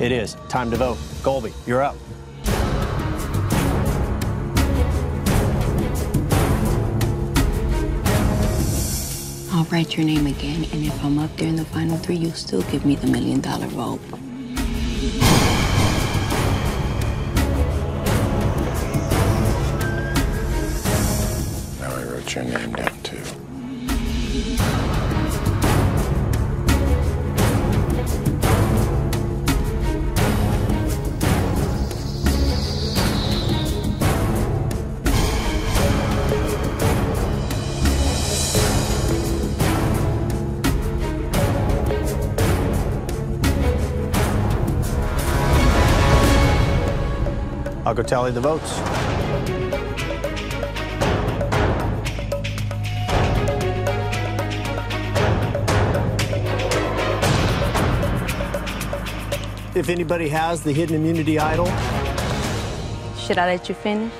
It is. Time to vote. Colby, you're up. I'll write your name again, and if I'm up there in the final three, you'll still give me the million dollar vote. Now I wrote your name down I'll go tally the votes. If anybody has the hidden immunity idol, Should I let you finish?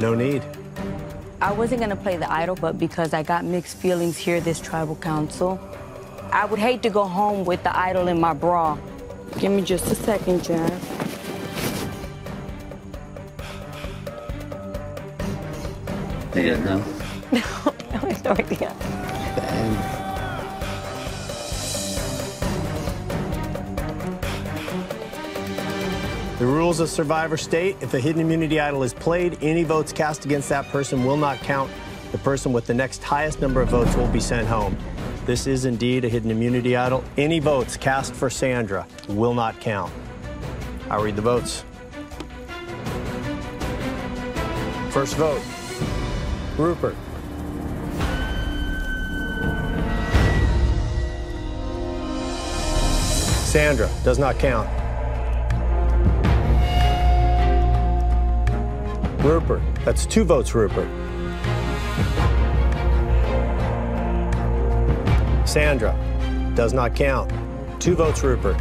no need. I wasn't gonna play the idol, but because I got mixed feelings here at this tribal council, I would hate to go home with the idol in my bra. Give me just a second, Jeff. They didn't know. I have no idea. The rules of Survivor state if a hidden immunity idol is played, any votes cast against that person will not count. The person with the next highest number of votes will be sent home. This is indeed a hidden immunity idol. Any votes cast for Sandra will not count. I'll read the votes. First vote Rupert. Sandra does not count. Rupert. That's two votes, Rupert. Sandra. Does not count. Two votes, Rupert.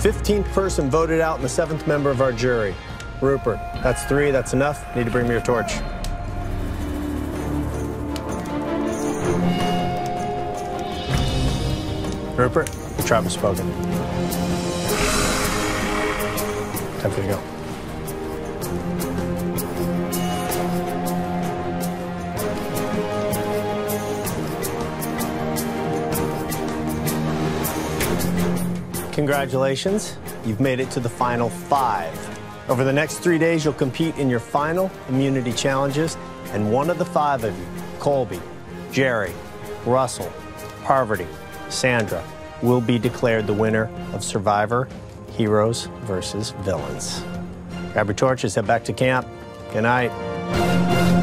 15th person voted out and the seventh member of our jury. Rupert. That's three. That's enough. Need to bring me your torch. Rupert, has spoken. Time for you to go. Congratulations, you've made it to the final five. Over the next three days, you'll compete in your final immunity challenges, and one of the five of you, Colby, Jerri, Russell, Parvati, Sandra, will be declared the winner of Survivor Heroes versus Villains. Grab your torches, head back to camp. Good night.